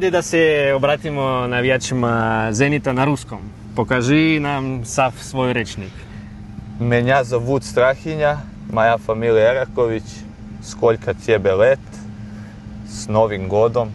Ajde da se obratimo navijačima Zenita na ruskom. Pokaži nam sav svoj rečnik. Меня зовут Страхиня, моя фамилия Eraković, сколько тебе лет, s novim godom.